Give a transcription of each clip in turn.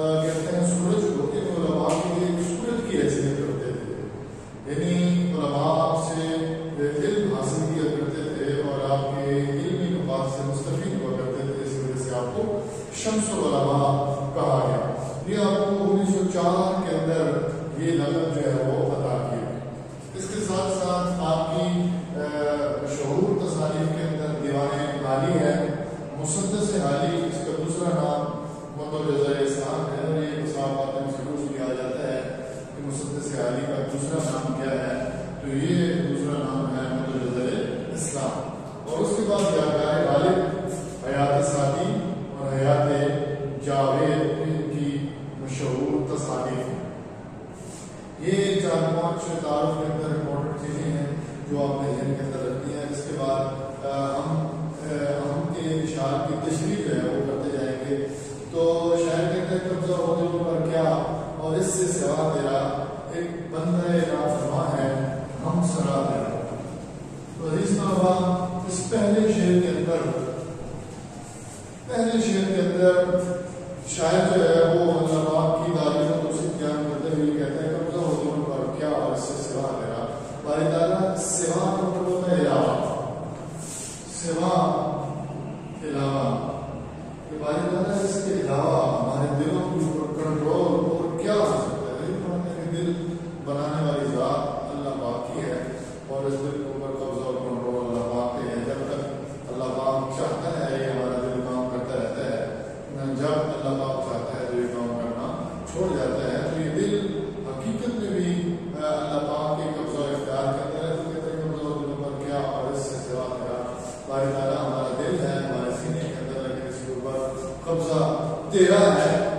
uh, give thanks یہ چار پانچ تعارف کے اندر امپورٹنٹ چیزیں ہیں جو آپ نے ذہن کے اندر رکھنی ہیں۔ اس کے بعد ہم ہم کے اشعار کی تشریح جو ہے وہ کرتے جائیں گے۔ تو شاعر کے اندر قبضہ ہونے کے اوپر کیا اور اس سے سوا تیرا ایک بندہ رافرما ہے، ہم سرا تیرا۔ تو اس طرح اس پہلے شعر کے اندر، پہلے شعر کے اندر شاعر جو ہے ainda da semana patrimonial.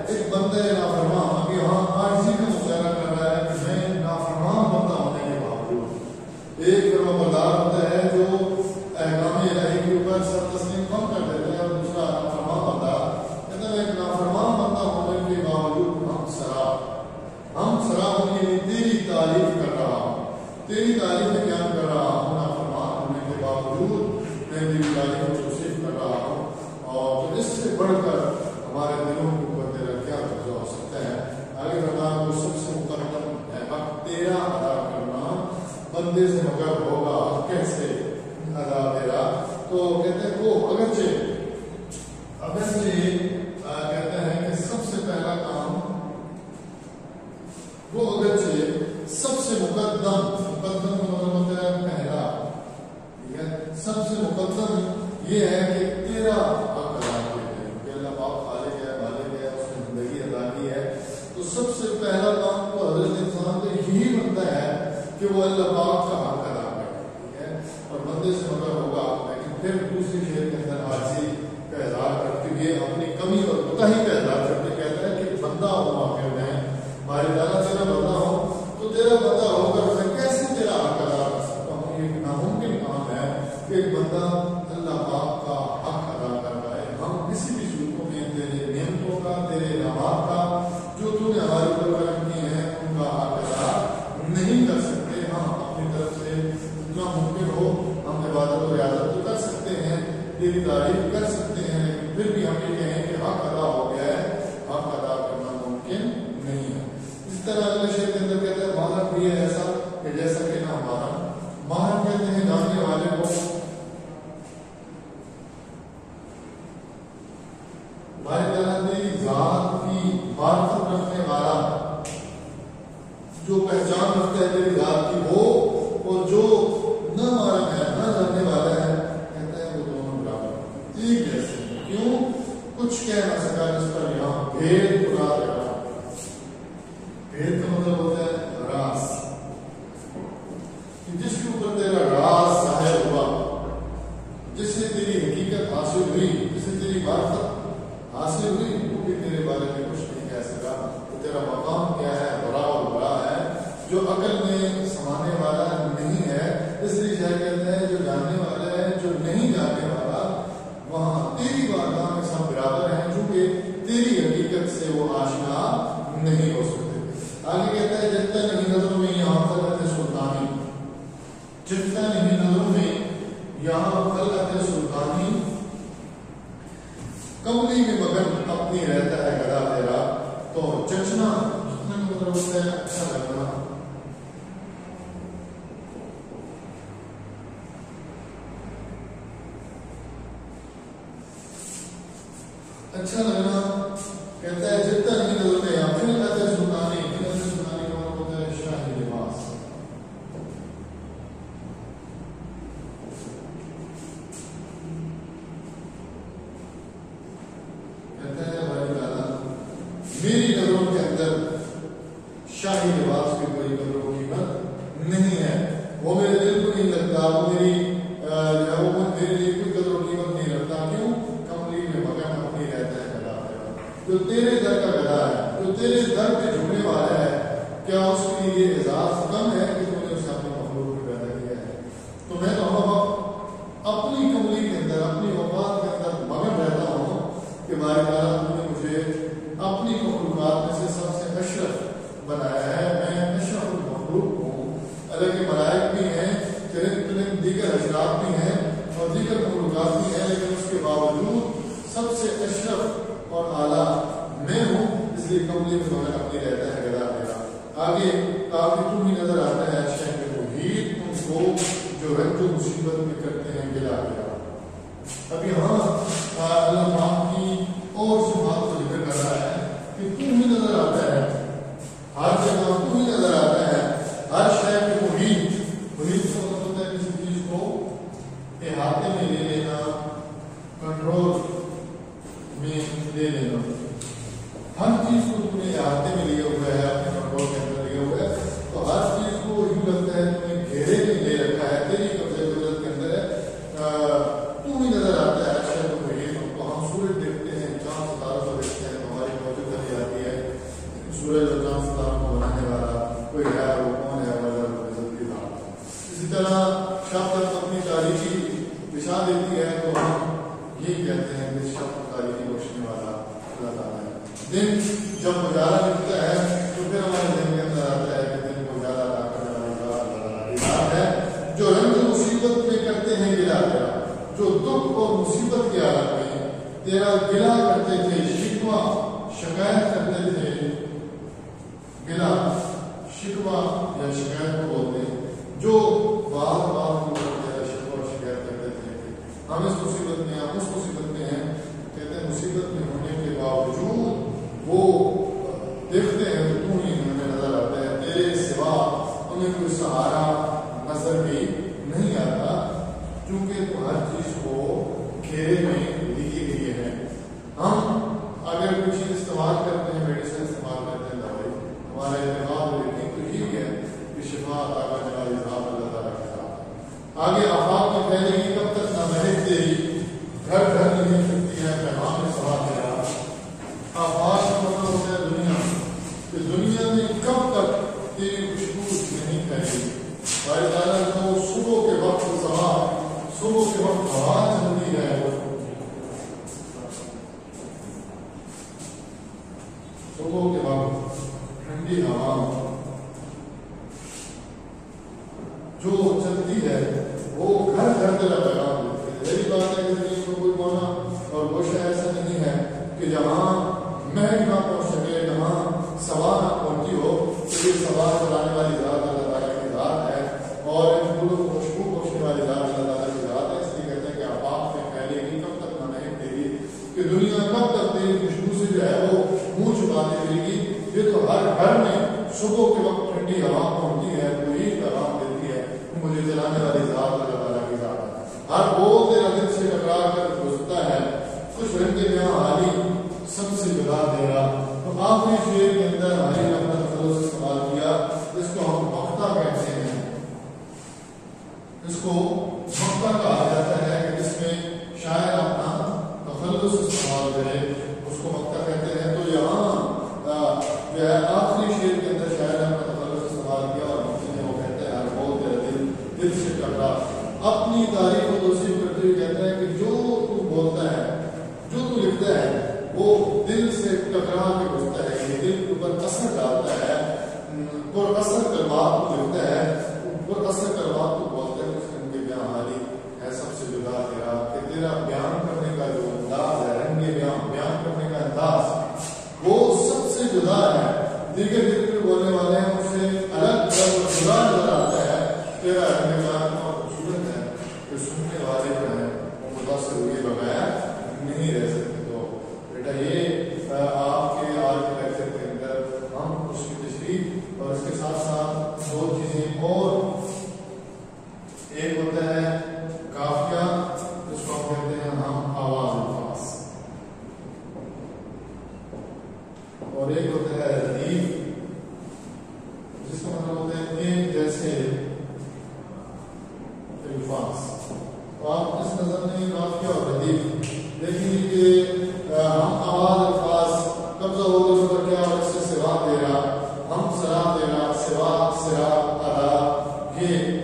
ایک بندہ نافرمان، ابھی ہاں، وہاں آجزی کا مظاہرہ کر رہا ہے کہ میں نافرمان بندہ ہونے کے باوجود ایک فرما بردار ہوتا ہے جو احکام الہی کے اوپر سر تسلیم کم کر دیتا ہے اور دوسرا نافرمان بندہ کہتا ہے ایک نافرمان بندہ ہونے کے باوجود ہم سراب ہم سراب ہوں یعنی تیری تعریف کر رہا ہوں۔ تیری تعریف میں قیام کر رہا ہوں؟ نافرمان ہونے کے باوجود میں تیری تعریف کو توصیف کر رہا ہوں۔ اور اس سے بڑھ کر اگرچہ کہتے ہیں کہ سب سے پہلا کام، وہ سب سے مقدم مقدم مطلب ہوتا ہے پہلا۔ سب سے مقدم یہ ہے کہ تیرا حق ادا کہ اللہ باپ خالق ہے ہے، اس نے زندگی ادا کی ہے۔ تو سب سے پہلا کام تو حضرت انسان کو یہی بنتا ہے کہ وہ اللہ باپ تیری تعریف کر سکتے ہیں لیکن پھر بھی ہم یہ کہیں کہ حق ادا ہو گیا ہے، حق ادا کرنا ممکن نہیں ہے۔ اس طرح اگلے شعر کے اندر کہتے ہیں محرم بھی ہے ایسا کہ جیسا کہ نہ محرم محرم کہتے ہیں، جاننے والے کو۔ جی، ذات کی معرفت رکھنے والا، جو پہچان رکھتا ہے تیری ذات کی وہ اور جو نہ معلوم ہے نہ جاننے والا ہے کہتا ہے وہ دونوں برابر ایک جیسے ہیں۔ کیوں کچھ کہہ نہ سکا جس پر یہاں بھید پورا لگا بھید کا مطلب ہوتا ہے راز کہ جس کے اوپر تیرا راز ظاہر ہوا جس سے تیری حقیقت حاصل ہوئی، جس سے تیری معرفت حاصل ہوئی، وہ بھی تیرے بارے میں کچھ نہیں کہہ سکا۔ تو تیرا مقام کیا ہے؟ بڑا اور بڑا ہے، جو عقل میں سمانے والا نہیں ہے۔ اس لیے شاید کہتے ہیں، جو جاننے والا ہے جو نہیں جاننے والا، وہاں تیری بارگاہ میں سب برابر ہیں، چونکہ تیری حقیقت سے وہ آشنا نہیں ہو سکتے۔ آگے کہتا ہے، جتنا نہیں نظروں میں یہاں خلقت سلطانی جتنا نہیں نظروں میں یہاں خلقت سلطانی کملی میں مگن اپنی رہتا ہے گدا تیرا، تو چچنا جتنا کا مطلب ہوتا ہے اچھا لگنا اچھا لگنا، کہتا ہے جتنا نہیں نظر میں آپ پھر کہتے ہیں سلطانی پھر کہتے ہیں سلطانی کا مطلب ہوتا ہے شاہی لباس کہتا ہے بھائی دادا میری نظروں کے اندر شاہی لباس کی کوئی قدر و قیمت نہیں ہے وہ میرے دل کو میری جو ہے وہ میرے لیے کوئی قدر و قیمت نہیں رکھتا، کیوں؟ کملی میں مگن اپنی رہتا ہے، گدا جو تیرے در کا گدا ہے، جو تیرے در پہ جھکنے والا ہے، کیا اس کے لیے یہ اعزاز کم ہے کہ تو نے اسے اپنے مخلوق میں پیدا کیا ہے؟ تو میں تو ہم اپنی کملی کے اندر، اپنی وفات کے اندر مگن رہتا ہوں کہ بھائی تعالیٰ تم نے مجھے اپنی مخلوقات میں سے سب سے اشرف بنایا ہے میں اشرف المخلوق ہوں حالانکہ ملائک بھی ہیں چرند چرند مخلوقات بھی ہیں اور دیگر مخلوقات بھی ہیں لیکن اس کے باوجود سب سے اشرف اور اعلیٰ میں ہوں، اس لیے کمرے میں مگر اپنے رہتا ہے گدا میرا آگے کافی تو ہی نظر آتا ہے شہر محیط تم کو جو رنج و مصیبت میں کرتے ہیں، گلا گیا اب یہاں آ، اللہ پاک کی اور سی بات کو ذکر کر رہا ہے کہ تو ہی نظر آتا ہے ہر جگہ تو ہی نظر آتا ہے ہر شہر کے محیط محیط کا مطلب ہوتا ہے کسی چیز کو احاطے میں لے لینا کنٹرول میں لے لینا ہر چیز کو تم نے احاطے میں لیا ہوا ہے اپنے کنٹرول کے اندر لیا ہوا ہے تو ہر چیز کو یوں لگتا ہے تم نے گھیرے میں لے رکھا ہے تیری قبضے قدرت کے اندر ہے آ، تو ہی نظر آتا ہے اچھا تو محیط تو ہم سورج دیکھتے ہیں چاند ستاروں کو دیکھتے ہیں تو ہماری موجود کری جاتی ہے سورج اور چاند ستاروں کو بنانے والا کوئی ہے وہ کون ہے وہ اللہ رب العزت کی ذات اسی طرح شفقت اپنی تاریخی دشا دیتی ہے تو ہم یہی کہتے ہیں کہ شفقت تاریخی بخشنے والا اللہ تعالیٰ ہے دن جب اجالا ملتا ہے، تو پھر ہمارے دن کے اندر آتا ہے کہ دن کو زیادہ ادا کرنے ہے۔ جو رنگ مصیبت میں کرتے ہیں گلا تیرا جو دکھ اور مصیبت کی حالت میں تیرا گلا کرتے تھے، شکوہ، شکایت کرتے تھے گلا شکوہ یا شکایت کو بولتے ہیں جو بار بار کو تیرا شکوہ اور شکایت کرتے تھے ہم اس مصیبت میں ہم اس مصیبت میں ہیں کہتے ہیں مصیبت میں ہونے کے باوجود وہ دیکھتے ہیں تو تو ہی ہمیں نظر آتا ہے تیرے سوا انہیں کوئی سہارا نظر بھی نہیں آتا کیونکہ تو ہر چیز کو گھیرے میں لیے گئے ہیں ہم اگر کوئی چیز استعمال کرتے ہیں میڈیسن استعمال کرتے ہیں دوائی ہمارا اعتماد اور یقین تو یہی ہے کہ شفا عطا کرنے والی ذات اللہ تعالیٰ کے ساتھ آگے آفاق میں پھیلے گی کب تک نہ مہک تیری گھر گھر نہیں سکتی ہے پیغام میں سوا تیرا آفاق کا مطلب ہوتا ہے دنیا کہ دنیا میں کب تک تیری خوشبو نہیں پھیلے گی بھائی تعالیٰ کو صبح کے وقت سوا صبح کے وقت ہوا چلتی ہے گھر تیرا پیغام دیتے ہیں یہی بات ہے کہ زمین کو کوئی کونا اور وہ شہر ایسا نہیں ہے کہ جہاں محل نہ پہنچ سکے جہاں سوا نہ پہنچی ہو تو یہ سوا چلانے والی ذات اللہ تعالیٰ کی ذات ہے اور ان پھولوں کو خوشبو پہنچنے والی ذات اللہ تعالیٰ کی ذات ہے اس لیے کہتے ہیں کہ آپاپ میں پھیلے گی کب تک منع تیری کہ دنیا کب تک تیری خوشبو سے جو ہے وہ منہ چھپاتی رہے گی یہ تو ہر گھر میں صبح کے وقت ٹھنڈی ہوا پہنچتی ہے تو یہی پیغام دیتی ہے، مجھے چلانے والی ذات اللہ تعالیٰ کی ذات ہے۔ ہر بول تیرا دل سے ٹکرا کر گزرتا ہے کچھ رنگ میں حالی سب سے جدا دے رہا تو آخری شعر کے اندر حالی نے اپنا فضل سے سوال کیا جس کو ہم وقتہ کہتے ہیں۔ اس کو وقتہ کہا جاتا ہے کہ جس میں شاعر اپنا تخلص سے سوال کرے اس کو وقتہ کہتے ہیں تو یہاں جو ہے آخری شعر کے اندر شاعر نے اپنا تخلص سے سوال کیا اور مفتی نے وہ کہتے ہیں ہر بول تیرا دل دل سے اپنی تاریخ کو توصیف کرتے ہوئے کہتے ہیں کہ جو تو بولتا ہے، جو تو لکھتا ہے، وہ دل سے ٹکرا کے گزرتا ہے، یہ دل کے اوپر اثر ڈالتا ہے پر اثر کلمات کو لکھتا ہے پر اثر کلمات کو بولتا ہے، اس کے بیان حالی ہے سب سے جدا تیرا، کہ تیرا بیان کرنے کا جو انداز ہے، رنگ بیان بیان کرنے کا انداز، وہ سب سے جدا ہے۔ دیگر جتنے بولنے والے ہیں وہ بغیر نہیں رہ سکتے تو بیٹا یہ آپ کے آج کے لیکچر کے اندر ہم اس کی تشریح اور اس کے ساتھ ساتھ دو چیزیں اور ایک ہوتا ہے کافیہ جس کو ہم کہتے ہیں ہم آواز الفاظ اور ایک ہوتا ہے ردیف جس کا مطلب ہوتا ہے ایک جیسے الفاظ تو آپ اس نظر میں کافیہ اور ردیف دیکھیں کہ ہم آواز الفاظ قبضہ ہو گئے پر کیا اور اس سے سوا دے رہا ہم سرا دے رہا سوا سرا ادا یہ